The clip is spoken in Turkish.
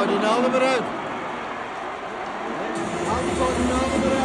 Cardinale bereid. Cardinale bereid.